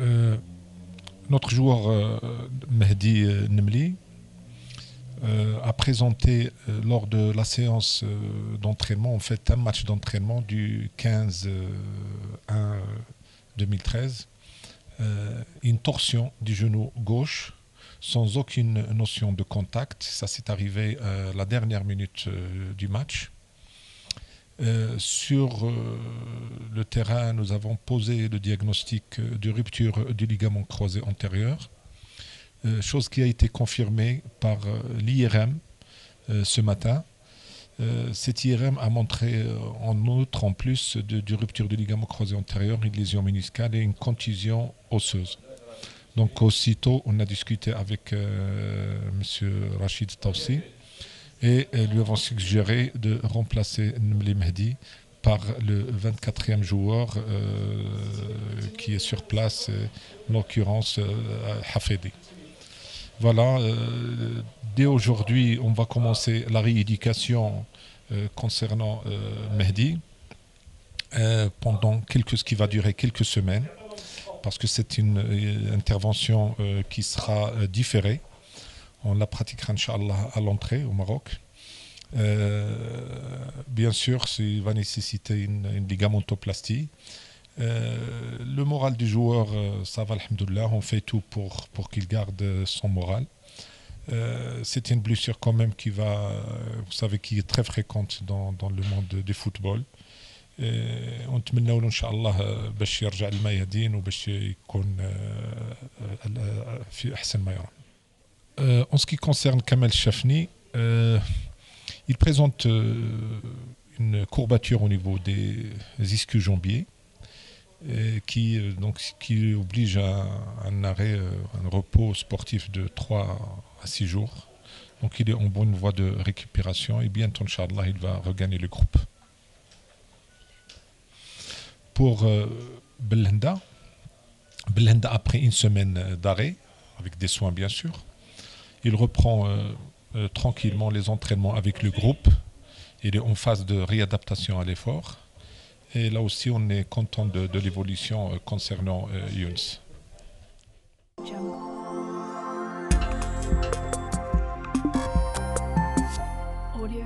Euh, notre joueur euh, Mehdi euh, Nemli a présenté lors de la séance d'entraînement, en fait un match d'entraînement du 15 euh, 1 2013, euh, une torsion du genou gauche sans aucune notion de contact. Ça s'est arrivé à la dernière minute euh, du match. Euh, sur euh, le terrain, nous avons posé le diagnostic euh, de rupture du ligament croisé antérieur, euh, chose qui a été confirmée par euh, l'IRM euh, ce matin. Euh, cet IRM a montré euh, en outre, en plus de, de rupture du ligament croisé antérieur, une lésion méniscale et une contusion osseuse. Donc aussitôt, on a discuté avec euh, M. Rachid Taussi et euh, lui avons suggéré de remplacer Nmli Mehdi par le 24e joueur euh, qui est sur place, en l'occurrence Hafedi. Voilà, dès aujourd'hui, on va commencer la rééducation concernant Mehdi pendant quelques, ce qui va durer quelques semaines, parce que c'est une euh, intervention euh, qui sera euh, différée. On la pratiquera, Inch'Allah, à l'entrée au Maroc. Bien sûr, il va nécessiter une, ligamentoplastie. Le moral du joueur, ça va, alhamdoulilah, on fait tout pour, pour qu'il garde son moral. C'est une blessure quand même qui va, vous savez, qui est très fréquente dans, dans le monde du football. آه، ونتمنوا له ان شاء الله آه، باش يرجع للميادين وباش يكون آه، آه، في احسن ما يرام. Euh, en ce qui concerne Kamel Chafni, euh, il présente euh, une courbature au niveau des ischio-jambiers euh, qui, euh, donc, qui oblige à un arrêt, euh, un repos sportif de 3 à 6 jours. Donc il est en bonne voie de récupération et bientôt, Inch'Allah, il va regagner le groupe. pour euh, Belinda, Belhenda, après une semaine euh, d'arrêt, avec des soins bien sûr, il reprend euh, tranquillement les entraînements avec le groupe. Il est en phase de réadaptation à l'effort. Et là aussi, on est content de, l'évolution concernant Younes. Audio